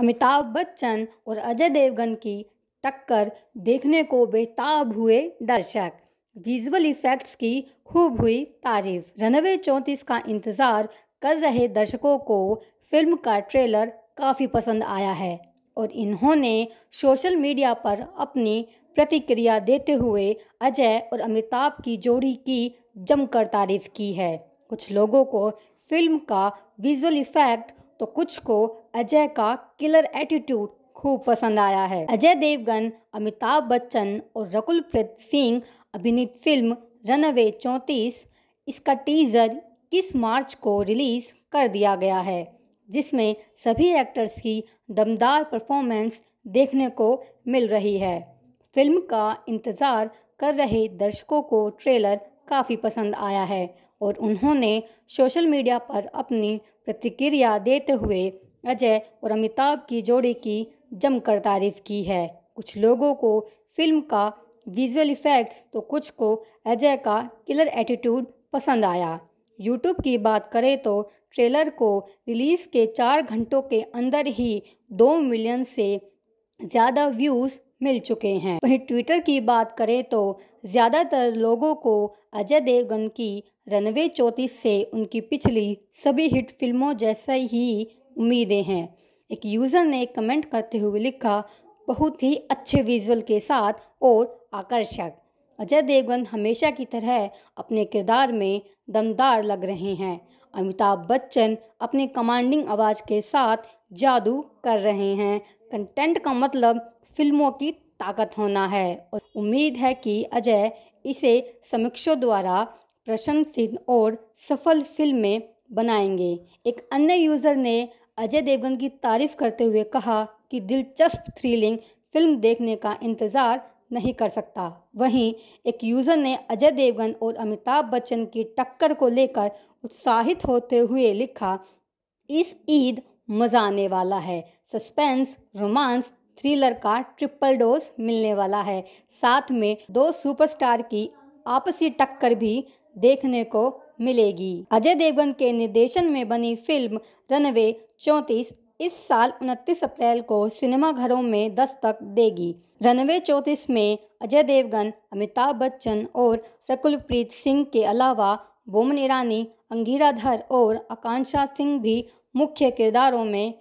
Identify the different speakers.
Speaker 1: अमिताभ बच्चन और अजय देवगन की टक्कर देखने को बेताब हुए दर्शक। विजुअल इफेक्ट्स की खूब हुई तारीफ़। रनवे चौंतीस का इंतज़ार कर रहे दर्शकों को फ़िल्म का ट्रेलर काफ़ी पसंद आया है और इन्होंने सोशल मीडिया पर अपनी प्रतिक्रिया देते हुए अजय और अमिताभ की जोड़ी की जमकर तारीफ़ की है। कुछ लोगों को फ़िल्म का विजुअल इफ़ेक्ट तो कुछ को अजय का किलर एटीट्यूड खूब पसंद आया है। अजय देवगन, अमिताभ बच्चन और रकुल प्रीत सिंह अभिनीत फ़िल्म रनअवे चौंतीस, इसका टीज़र किस मार्च को रिलीज़ कर दिया गया है, जिसमें सभी एक्टर्स की दमदार परफॉर्मेंस देखने को मिल रही है। फ़िल्म का इंतज़ार कर रहे दर्शकों को ट्रेलर काफ़ी पसंद आया है और उन्होंने सोशल मीडिया पर अपनी प्रतिक्रिया देते हुए अजय और अमिताभ की जोड़ी की जमकर तारीफ़ की है। कुछ लोगों को फ़िल्म का विजुअल इफ़ेक्ट्स तो कुछ को अजय का किलर एटीट्यूड पसंद आया। यूट्यूब की बात करें तो ट्रेलर को रिलीज़ के चार घंटों के अंदर ही दो मिलियन से ज़्यादा व्यूज़ मिल चुके हैं। वहीं ट्विटर की बात करें तो ज़्यादातर लोगों को अजय देवगन की रनवे चौंतीस से उनकी पिछली सभी हिट फ़िल्मों जैसा ही उम्मीदें हैं। एक यूज़र ने कमेंट करते हुए लिखा, बहुत ही अच्छे विजुअल के साथ और आकर्षक। अजय देवगन हमेशा की तरह अपने किरदार में दमदार लग रहे हैं। अमिताभ बच्चन अपनी कमांडिंग आवाज़ के साथ जादू कर रहे हैं। कंटेंट का मतलब फ़िल्मों की ताकत होना है। और उम्मीद है कि अजय इसे समीक्षों द्वारा प्रशंसित और सफल फ़िल्में बनाएँगे। एक अन्य यूज़र ने अजय देवगन की तारीफ़ करते हुए कहा कि दिलचस्प थ्रिलिंग फ़िल्म देखने का इंतज़ार नहीं कर सकता। वहीं एक यूज़र ने अजय देवगन और अमिताभ बच्चन की टक्कर को लेकर उत्साहित होते हुए लिखा, इस ईद मज़ा आने वाला है। सस्पेंस, रोमांस थ्रिलर का ट्रिपल डोज मिलने वाला है। साथ में दो सुपरस्टार की आपसी टक्कर भी देखने को मिलेगी। अजय देवगन के निर्देशन में बनी फ़िल्म रनवे चौंतीस इस साल 29 अप्रैल को सिनेमाघरों में दस्तक देगी। रनवे चौंतीस में अजय देवगन, अमिताभ बच्चन और रकुलप्रीत सिंह के अलावा बोमन ईरानी अंगीराधर और आकांक्षा सिंह भी मुख्य किरदारों में